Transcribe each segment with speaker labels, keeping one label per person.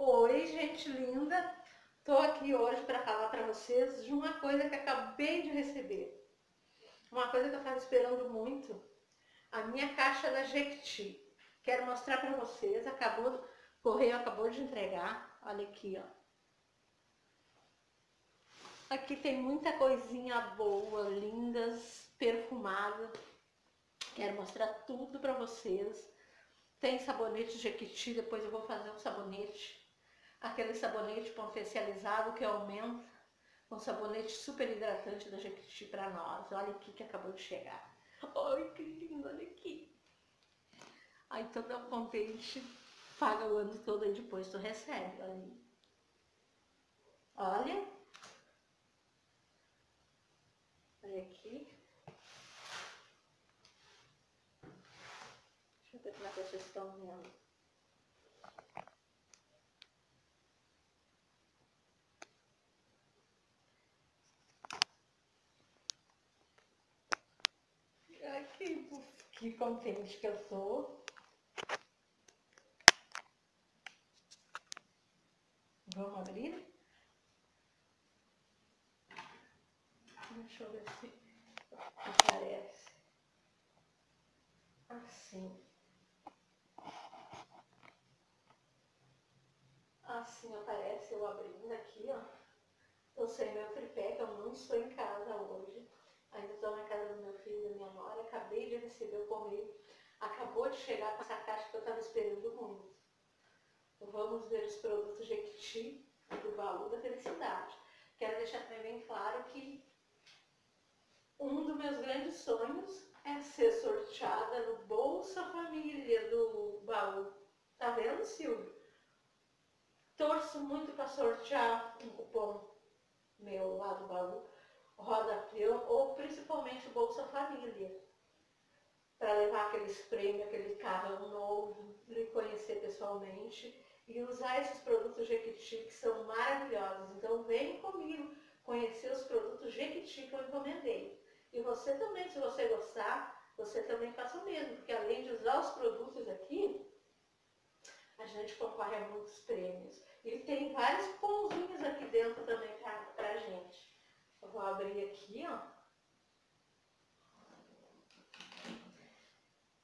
Speaker 1: Oi, gente linda! Tô aqui hoje para falar para vocês de uma coisa que acabei de receber. Uma coisa que eu estava esperando muito. A minha caixa da Jequiti. Quero mostrar para vocês. Acabou, o correio acabou de entregar. Olha aqui, ó. Aqui tem muita coisinha boa, lindas, perfumada. Quero mostrar tudo para vocês. Tem sabonete Jequiti, depois eu vou fazer um sabonete. Aquele sabonete potencializado que aumenta. Um sabonete super hidratante da Jequiti para nós. Olha aqui que acabou de chegar. Ai, que lindo, olha aqui. Aí toda contente, paga o ano todo e depois tu recebe. Olha. Olha aqui. Deixa eu ver como é que vocês estão vendo. Ai, que, contente que eu tô. Vamos abrir? Deixa eu ver se aparece. Assim. Assim aparece eu abrindo aqui, ó. Eu sei meu tripé, que eu não estou em casa hoje. Ainda estou na casa do meu filho e da minha nora. Acabei de Acabou de chegar com essa caixa que eu estava esperando muito. Vamos ver os produtos Jequiti do baú da felicidade. Quero deixar também bem claro que um dos meus grandes sonhos é ser sorteada no Bolsa Família do baú. Tá vendo, Silvio? Torço muito para sortear um cupom meu lá do baú, Roda Frio, ou principalmente Bolsa Família. Para levar aqueles prêmios, aquele carro novo, lhe conhecer pessoalmente e usar esses produtos Jequiti que são maravilhosos. Então vem comigo conhecer os produtos Jequiti que eu encomendei. E você também, se você gostar, você também faça o mesmo, porque além de usar os produtos aqui, a gente concorre a muitos prêmios. E tem vários pãozinhos aqui dentro também pra, pra gente. Eu vou abrir aqui, ó.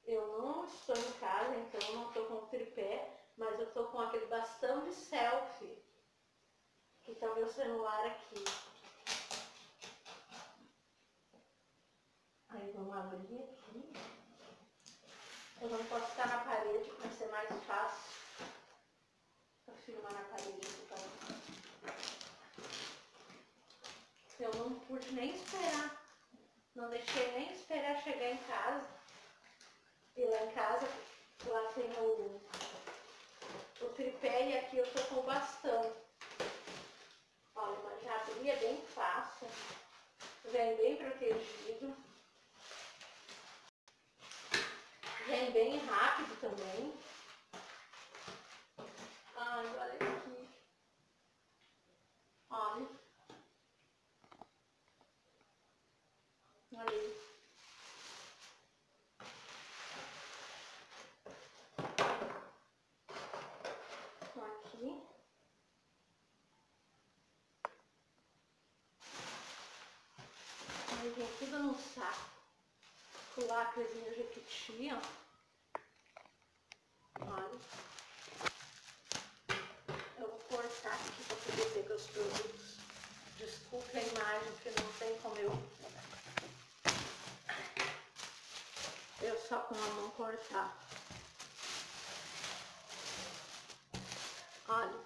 Speaker 1: Eu não estou em casa, então não estou com o tripé, mas eu estou com aquele bastão de selfie, que está o meu celular aqui. Aí vamos abrir aqui. Eu não posso ficar na parede para ser mais fácil. Vou filmar na parede para Eu não pude nem esperar. Não deixei nem esperar chegar em casa. E lá em casa, lá tem o, o tripé e aqui eu tô com o bastão. Olha, já abri, é bem fácil. Vem bem protegido. Vem bem rápido também. Ai, olha aqui. Olha. Olha aí. Aqui. Aí vem tudo no saco. Lacrezinho jequiti, ó. Olha. Eu vou cortar aqui para poder ver os produtos. Desculpe a imagem, porque não tem como eu... Eu só com a mão cortar. Olha,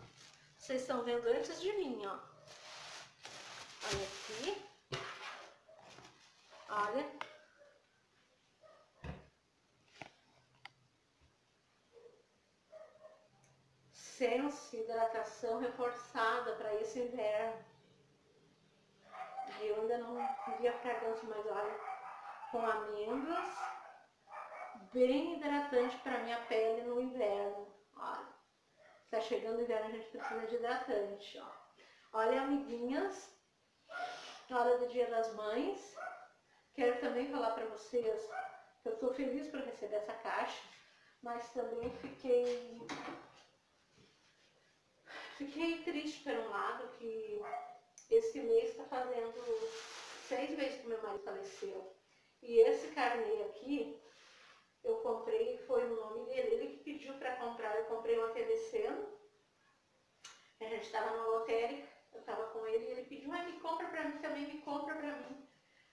Speaker 1: vocês estão vendo antes de mim, ó. Olha aqui. Olha. Reforçada para esse inverno. Eu ainda não vi a fragrância, mas olha, com amêndoas, bem hidratante para minha pele no inverno. Olha, está chegando o inverno, a gente precisa de hidratante. Ó. Olha, amiguinhas, hora do Dia das Mães. Quero também falar para vocês que eu estou feliz por receber essa caixa, mas também fiquei Fiquei triste por um lado que esse mês está fazendo seis meses que meu marido faleceu. E esse carnê aqui, eu comprei, foi o nome dele. Ele que pediu para comprar, eu comprei uma TV Seno. A gente estava na lotérica, eu estava com ele e ele pediu, mas me compra para mim também, me compra para mim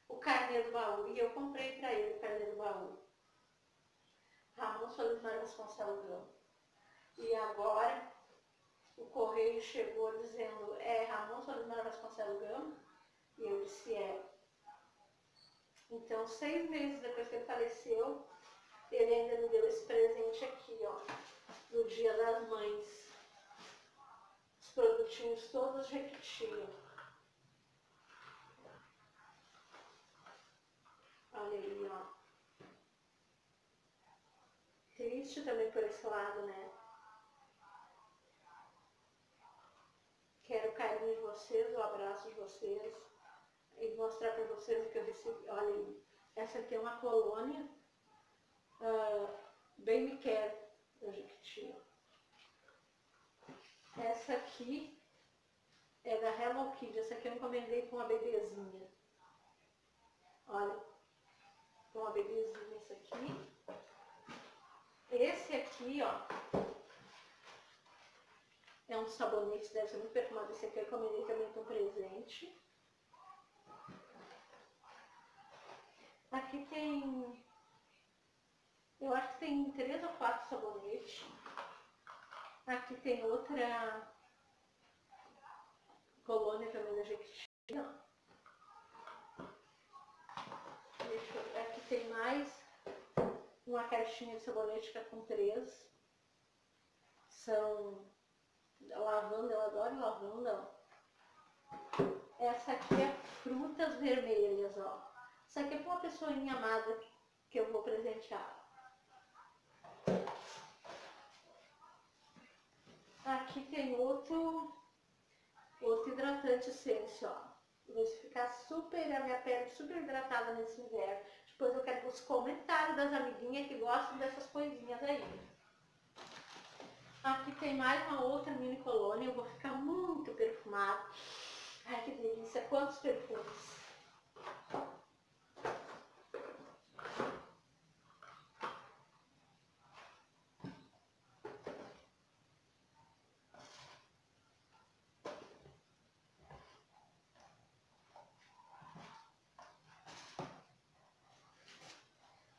Speaker 1: o carnê do baú. E eu comprei para ele o carnê do baú. Ramon Solidário Vasconcelos E agora o correio chegou dizendo, é Ramon Solidário Vasconcelos Gama? E eu disse, é. Então, seis meses depois que ele faleceu, ele ainda me deu esse presente aqui, ó, no dia das mães. Os produtinhos todos repetiam. Olha aí, ó. Triste também por esse lado, né? Quero o carinho de vocês, o abraço de vocês e mostrar para vocês o que eu recebi. Olha aí, essa aqui é uma colônia uh, bem me quer da. Essa aqui é da Hello Kitty. Essa aqui eu encomendei com uma bebezinha. Olha, com uma bebezinha essa aqui. Esse aqui, ó, é um sabonete, deve ser muito perfumado. Esse aqui eu encomendei também com presente. Aqui tem, eu acho que tem três ou quatro sabonetes. Aqui tem outra colônia também da Jequitina. Aqui tem mais uma caixinha de sabonete que é com três. São lavanda, eu adoro lavanda. Essa aqui é frutas vermelhas, ó. Isso aqui é para uma pessoinha amada que eu vou presentear. Aqui tem outro, outro hidratante essência, ó. Vai ficar super, a minha pele super hidratada nesse inverno. Depois eu quero os comentários das amiguinhas que gostam dessas coisinhas aí. Aqui tem mais uma outra mini colônia, eu vou ficar muito perfumado. Ai, que delícia, quantos perfumes.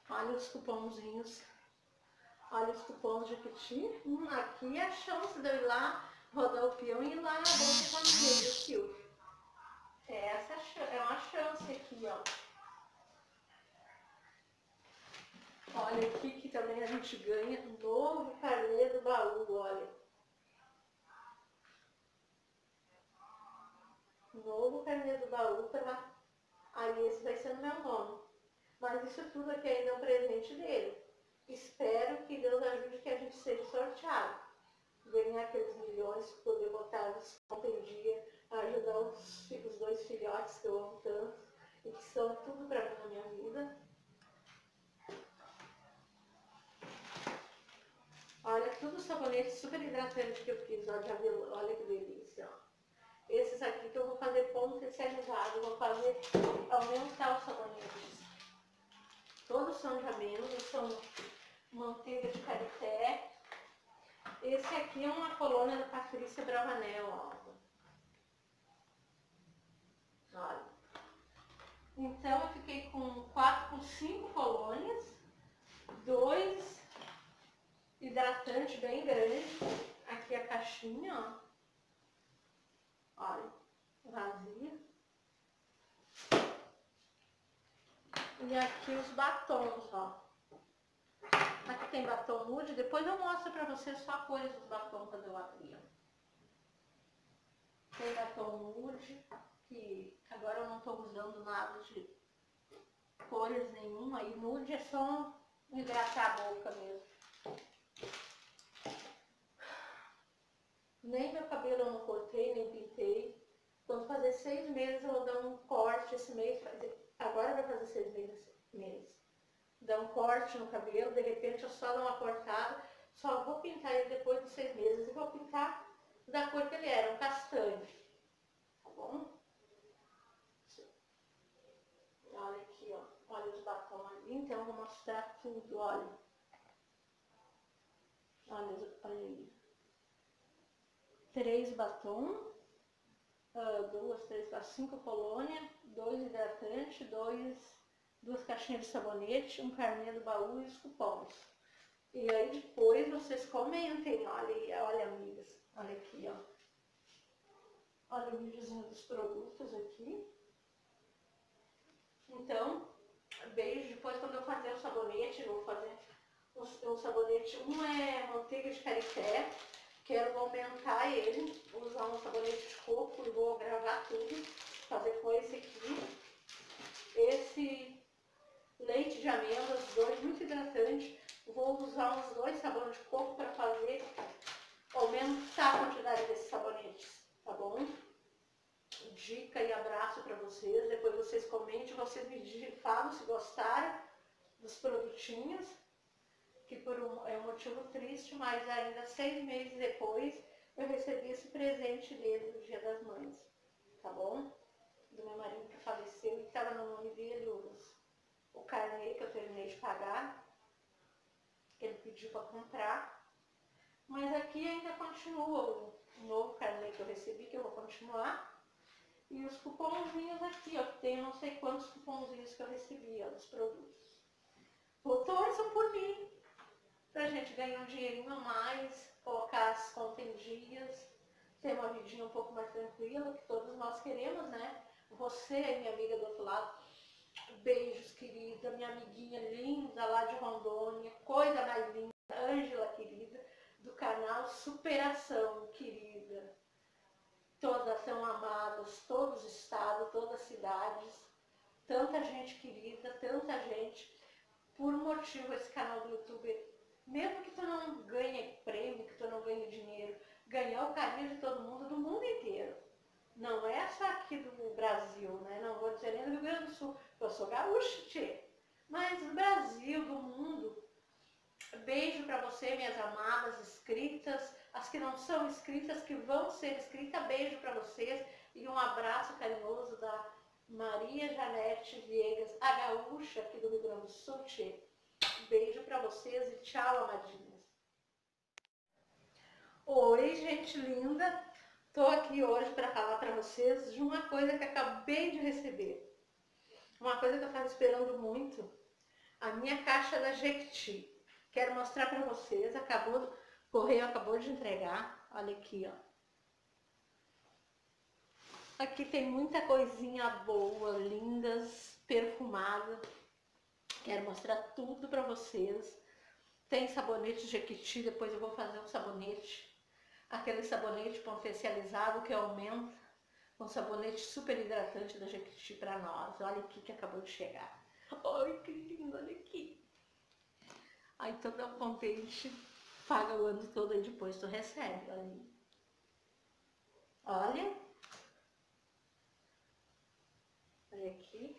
Speaker 1: Olha os cupomzinhos. Olha os cupons de Jequiti. Hum, aqui é a chance de eu ir lá, rodar o peão e ir lá na bolsa com a tio. É, essa é uma chance aqui, ó. Olha aqui que também a gente ganha novo carnê do baú, olha. Novo carnê do baú para... Aí esse vai ser no meu nome. Mas isso tudo aqui ainda é um presente dele. Espero que Deus ajude que a gente seja sorteado. Ganhar aqueles milhões, poder botar os conta em dia, ajudar os, os dois filhotes que eu amo tanto e que são tudo para mim na minha vida. Olha, tudo sabonete super hidratante que eu fiz, ó, de avelã. Olha que delícia, ó. Esses aqui que eu vou fazer ponto especializado, vou fazer aumentar os sabonetes. Todos são de amêndoas, são manteiga de carité. Esse aqui é uma colônia da Patrícia Bravanel, ó. Olha. Então eu fiquei com quatro, com cinco colônias, dois hidratantes bem grandes. Aqui a caixinha, ó. Olha, vazia. E aqui os batons, ó. Aqui tem batom nude, depois eu mostro pra vocês só a cores dos batons quando eu abrir. Tem batom nude, que agora eu não tô usando nada de cores nenhuma. E nude é só hidratar a boca mesmo. Nem meu cabelo eu não cortei, nem pintei. Quando fazer seis meses eu vou dar um corte esse mês, agora vai fazer seis meses dá um corte no cabelo, de repente eu só dou uma cortada, só vou pintar ele depois de seis meses e vou pintar da cor que ele era, um castanho. Tá bom? Olha aqui, ó. Olha os batons ali. Então, eu vou mostrar tudo, olha. Olha, olha aí. Três batons. Uh, duas, três, cinco colônia, dois hidratantes, dois, duas caixinhas de sabonete, um carnê do baú e os cupons. E aí depois vocês comentem, olha, olha amigas, olha aqui, ó. Olha o videozinho dos produtos aqui. Então, beijo. Depois quando eu fazer o sabonete, vou fazer o sabonete. Um é manteiga de carité. Quero aumentar ele, usar um sabonete de coco e vou gravar tudo. Fazer com esse aqui. Esse leite de amêndoas, dois, muito hidratante. Vou usar uns dois sabões de coco para fazer aumentar a quantidade desses sabonetes, tá bom? dica e abraço para vocês. Depois vocês comentem, vocês me falam se gostaram dos produtinhos, que por um, é um motivo triste, mas ainda seis meses depois eu recebi esse presente dele no Dia das Mães, tá bom? Do meu marido que faleceu e estava no nome dele os, o carnê que eu terminei de pagar, que ele pediu para comprar. Mas aqui ainda continua o novo carnê que eu recebi, que eu vou continuar. E os cupomzinhos aqui, ó, tem não sei quantos cupomzinhos que eu recebi, ó, dos produtos. Torçam por mim, pra gente ganhar um dinheirinho a mais, colocar as contas em dias, ter uma vidinha um pouco mais tranquila, que todos nós queremos, né? Você, minha amiga do outro lado, beijos, querida, minha amiguinha linda lá de Rondônia, coisa mais linda, Ângela, querida, do canal Superação, querida todas são amadas, todos os estados, todas as cidades, tanta gente querida, tanta gente. Por motivo esse canal do YouTube, mesmo que tu não ganhe prêmio, que tu não ganhe dinheiro, ganhar o carinho de todo mundo, do mundo inteiro. Não é só aqui do Brasil, né? Não vou dizer nem do Rio Grande do Sul, eu sou gaúcha, tchê. Mas do Brasil, do mundo. Beijo para você, minhas amadas inscritas, as que não são inscritas, que vão ser inscritas, beijo para vocês e um abraço carinhoso da Maria Janete Viegas, a gaúcha aqui do Rio Grande do Sul. Tchê. Beijo para vocês e tchau, amadinhas. Oi, gente linda. Tô aqui hoje para falar para vocês de uma coisa que acabei de receber. Uma coisa que eu estava esperando muito. A minha caixa da Jequiti. Quero mostrar para vocês. Acabou Correio acabou de entregar. Olha aqui, ó. Aqui tem muita coisinha boa, lindas, perfumada. Quero mostrar tudo para vocês. Tem sabonete Jequiti, depois eu vou fazer um sabonete. Aquele sabonete potencializado que aumenta. Um sabonete super hidratante da Jequiti para nós. Olha aqui que acabou de chegar. Ai, que lindo, olha aqui. Ai, toda contente paga o ano todo e depois tu recebe. Olha. Olha. Olha aqui.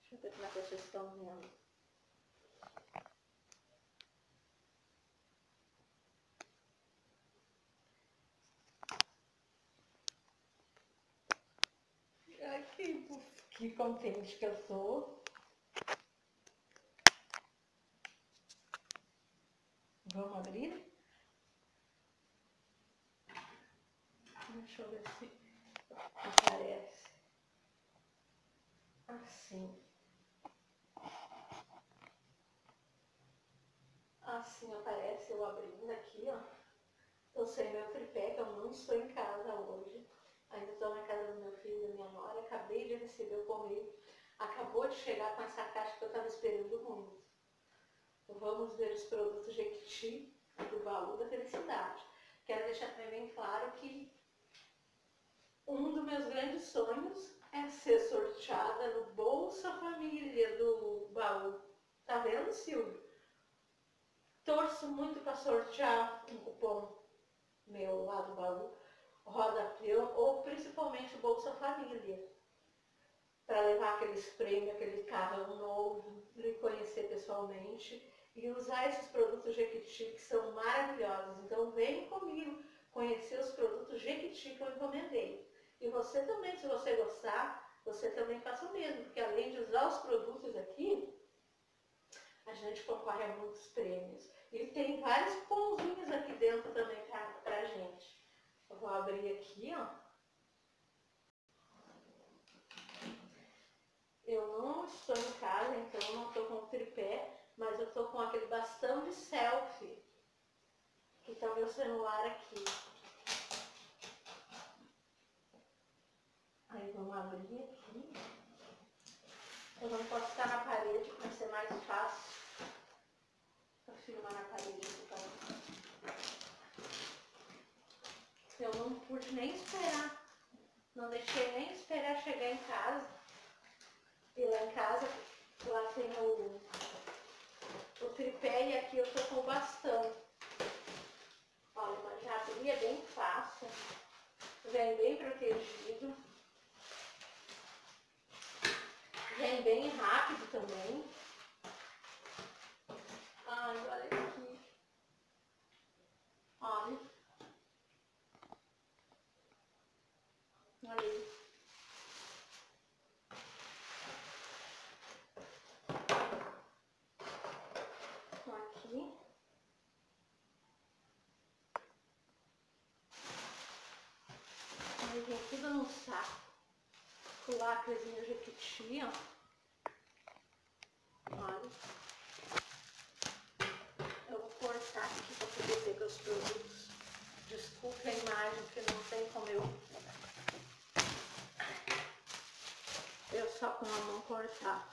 Speaker 1: Deixa eu ver como é que vocês estão vendo. Ai, que, que contente que eu sou. Vamos abrir? Deixa eu ver se aparece. Assim. Assim aparece eu abrindo aqui, ó. Eu sei meu tripé, que eu não estou em casa hoje. Ainda estou na casa do meu filho e da minha nora. Acabei de Acabou de chegar com essa caixa que eu estava esperando muito. Vamos ver os produtos Jequiti do valor da felicidade. Quero deixar também bem claro que um dos meus grandes sonhos é ser sorteada no Bolsa Família do baú. Tá vendo, Silvio? Torço muito para sortear um cupom meu lá do baú, Roda ou principalmente Bolsa Família. Para levar aqueles prêmios, aquele carro novo, lhe conhecer pessoalmente e usar esses produtos Jequiti que são maravilhosas. Então vem comigo conhecer os produtos Jequiti que eu encomendei. E você também, se você gostar, você também faça o mesmo, porque além de usar os produtos aqui, a gente concorre a muitos prêmios. E tem vários pãozinhos aqui dentro também pra, pra gente. Eu vou abrir aqui, ó. Eu não estou em casa, então eu não estou com o tripé, mas eu estou com aquele bastão de selfie, que está o meu celular aqui. Aí vamos abrir aqui. Eu não posso estar na parede para ser mais fácil filmar na parede. Então. Eu não pude nem esperar. Não deixei nem esperar chegar em casa. E lá em casa, lá tem o, tripé e aqui eu tô com bastão. Olha, abri, é bem fácil. Vem bem protegido. Vem bem rápido também. Ai, olha aqui. Olha. Olha aí. Aqui. Aí vem tudo no saco. O lacrezinho jequiti, ó. Olha. Eu vou cortar aqui para poder ver os produtos. Desculpe a imagem, porque não tem como eu... Eu só com a mão cortar.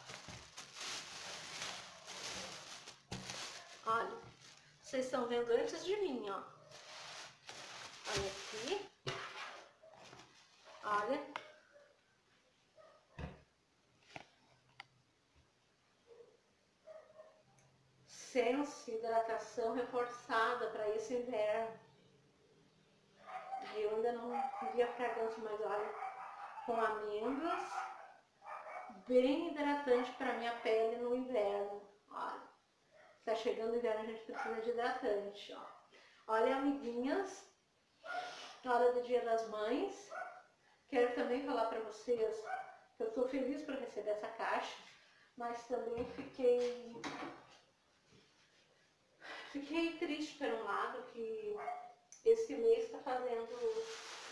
Speaker 1: Olha, vocês estão vendo antes de mim, ó. Olha aqui. Olha. Sense hidratação reforçada para esse inverno. Eu ainda não vi a fragrância, mas olha, com amêndoas, bem hidratante para minha pele no inverno. Olha, está chegando o inverno, a gente precisa de hidratante. Ó. Olha, amiguinhas, hora do Dia das Mães. Quero também falar para vocês que eu estou feliz por receber essa caixa, mas também fiquei Fiquei triste por um lado que esse mês está fazendo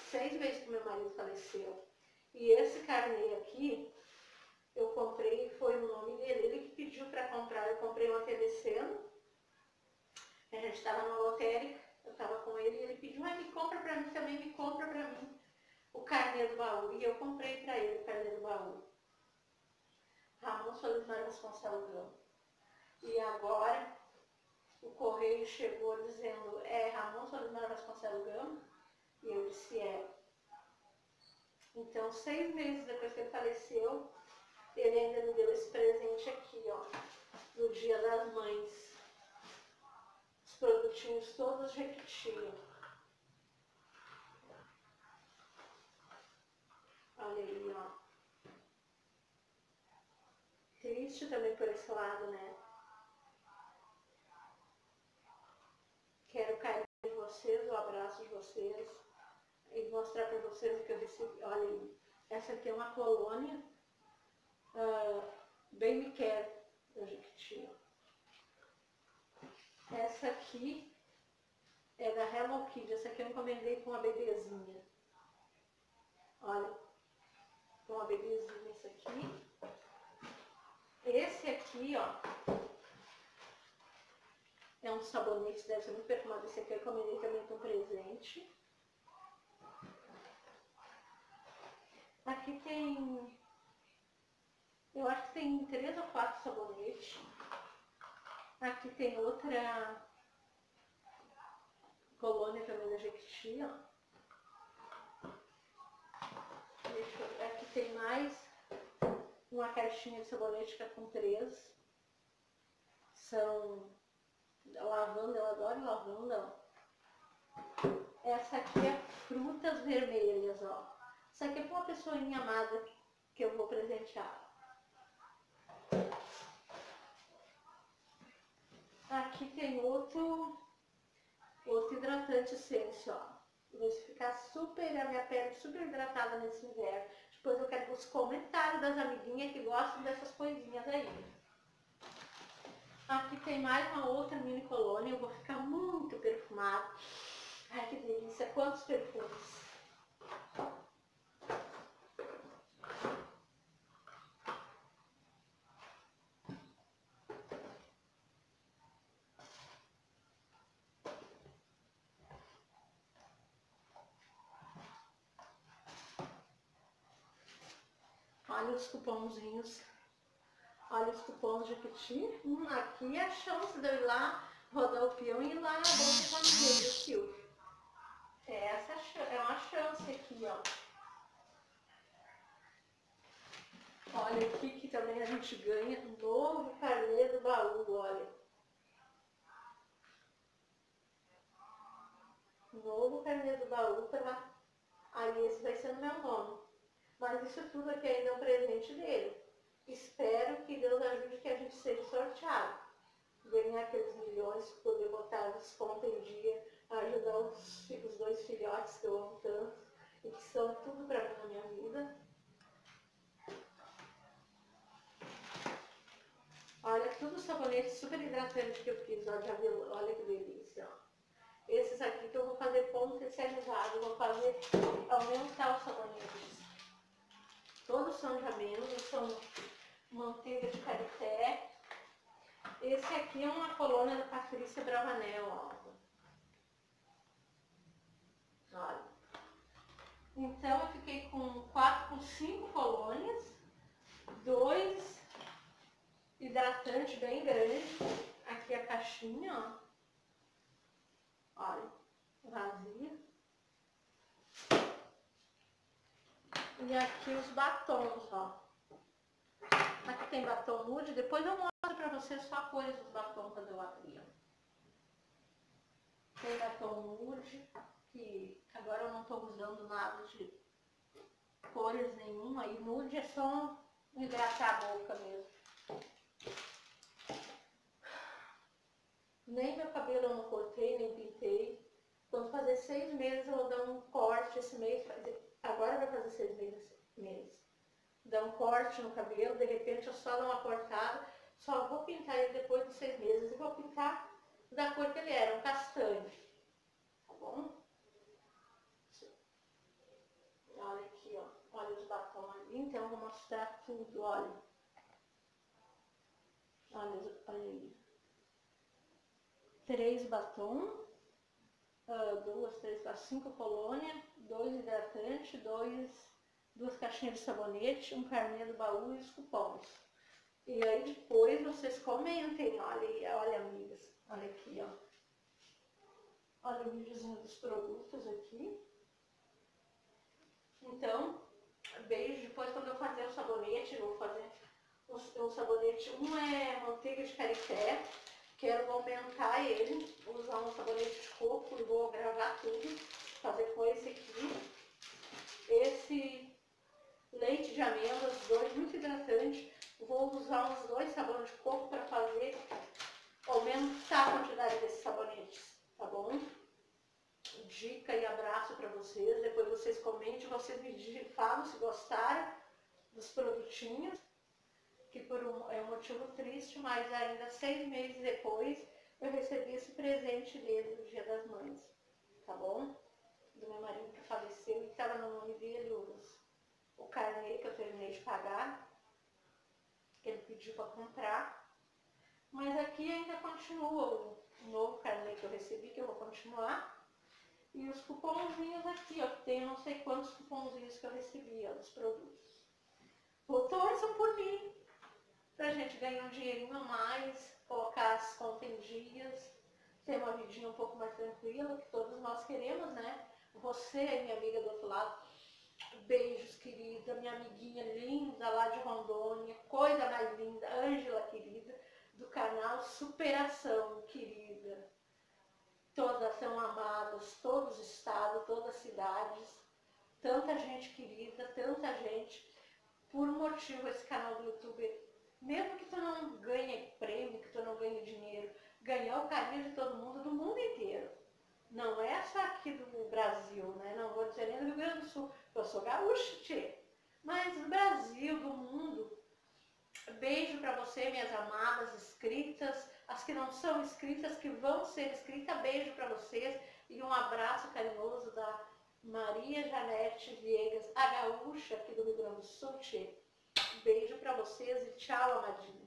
Speaker 1: seis meses que meu marido faleceu. E esse carnê aqui, eu comprei, foi no nome dele, ele que pediu para comprar, eu comprei uma teleceno. A gente estava na lotérica, eu estava com ele e ele pediu, ah, me compra para mim também, me compra para mim o carnê do baú. E eu comprei para ele o carnê do baú. Ramon Solimar Vasconcelos E agora o correio chegou dizendo, é Ramon Solimar Vasconcelos Gama? E eu disse, é. Então, seis meses depois que ele faleceu, ele ainda me deu esse presente aqui, ó, no dia das mães. Os produtinhos todos repetiam. Olha aí, ó. Triste também por esse lado, né? Quero o carinho de vocês, o abraço de vocês e mostrar para vocês o que eu recebi. Olha, essa aqui é uma colônia uh, bem me quer da. Essa aqui é da Hello Kitty. Essa aqui eu encomendei com uma bebezinha. Olha, com uma bebezinha esse aqui. Esse aqui, ó, é um sabonete, deve ser muito perfumado. Esse aqui eu encomendei também com presente. Aqui tem... Eu acho que tem três ou quatro sabonetes. Aqui tem outra colônia também da Jequiti, ó. Eu... Aqui tem mais uma caixinha de sabonete que é com três. São lavanda, eu adoro lavanda. Essa aqui é frutas vermelhas, ó. Isso aqui é para uma pessoinha amada que eu vou presentear. Aqui tem outro hidratante Essence, ó. Vai ficar super, a minha pele super hidratada nesse inverno. Depois eu quero os comentários das amiguinhas que gostam dessas coisinhas aí. Aqui tem mais uma outra mini colônia, eu vou ficar muito perfumado. Ai, que delícia, quantos perfumes. Olha os cupomzinhos Cupons de Petit. Hum, aqui é a chance de eu ir lá, rodar o peão e ir lá bolsa com a Fio. É, essa é uma chance aqui, ó. Olha aqui que também a gente ganha novo carnê do baú, olha. Novo carnê do baú para... Aí esse vai ser no meu nome. Mas isso tudo aqui ainda é um presente dele. Espero que Deus ajude que a gente seja sorteado. Ganhar aqueles milhões, poder botar desconto em dia, ajudar os, os dois filhotes que eu amo tanto e que são tudo para mim na minha vida. Olha, tudo sabonete super hidratante que eu fiz, ó, de. Olha que delícia, ó. Esses aqui que eu vou fazer pão especializado, vou fazer aumentar os sabonetes. Todos são de amêndoas, são manteiga de carité. Esse aqui é uma colônia da Patrícia Bravanel, ó. Olha. Então eu fiquei com quatro, com cinco colônias, dois hidratantes bem grandes. Aqui a caixinha, ó. Olha, vazia. E aqui os batons, ó. Aqui tem batom nude, depois eu mostro pra vocês só a cores dos batons quando eu abrir. Tem batom nude, que agora eu não tô usando nada de cores nenhuma, e nude é só hidratar a boca mesmo. Nem meu cabelo eu não cortei, nem pintei. Quando fazer seis meses eu vou dar um corte esse mês, agora vai fazer seis meses dá um corte no cabelo, de repente eu só dou uma cortada, só vou pintar ele depois de seis meses e vou pintar da cor que ele era, um castanho. Tá bom? Olha aqui, ó. Olha os batons ali. Então, eu vou mostrar tudo, olha. Olha, olha aí. Três batons. Uh, duas, três, quatro, cinco colônia, dois hidratantes, dois duas caixinhas de sabonete, um carnê do baú e os cupons. E aí depois vocês comentem, olha, olha amigas, olha aqui, ó. Olha o videozinho dos produtos aqui. Então, beijo. Depois quando eu fazer o sabonete, vou fazer o sabonete. Um é manteiga de carité. Quero aumentar ele, usar um sabonete de coco e vou gravar tudo. Fazer com esse aqui. Esse leite de amêndoas, dois, muito hidratante. Vou usar uns dois sabões de coco para fazer aumentar a quantidade desses sabonetes, tá bom? Dica e abraço para vocês. Depois vocês comentem, vocês me falam se gostaram dos produtinhos, que por um, é um motivo triste, mas ainda seis meses depois eu recebi esse presente dele no Dia das Mães, tá bom? Do meu marido que faleceu e estava no nome dele, os o carnê que eu terminei de pagar, que ele pediu para comprar. Mas aqui ainda continua o novo carnê que eu recebi, que eu vou continuar. E os cupomzinhos aqui, ó, que tem não sei quantos cupomzinhos que eu recebi, ó, dos produtos. Torçam por mim, pra gente ganhar um dinheirinho a mais, colocar as contas em dias, ter uma vidinha um pouco mais tranquila, que todos nós queremos, né? Você, minha amiga do outro lado, Beijos, querida, minha amiguinha linda lá de Rondônia, coisa mais linda, Ângela, querida, do canal Superação, querida. Todas são amadas, todos os estados, todas as cidades, tanta gente querida, tanta gente. Por motivo esse canal do YouTube, mesmo que tu não ganhe prêmio, que tu não ganhe dinheiro, ganhar o carinho de todo mundo, do mundo inteiro. Não é essa aqui do Brasil, né? Não vou dizer nem do Rio Grande do Sul, eu sou gaúcha, tchê. Mas do Brasil, do mundo. Beijo para você, minhas amadas escritas, as que não são escritas, que vão ser escritas, beijo para vocês e um abraço carinhoso da Maria Janete Viegas, a gaúcha aqui do Rio Grande do Sul, tchê. Beijo para vocês e tchau, amadinha.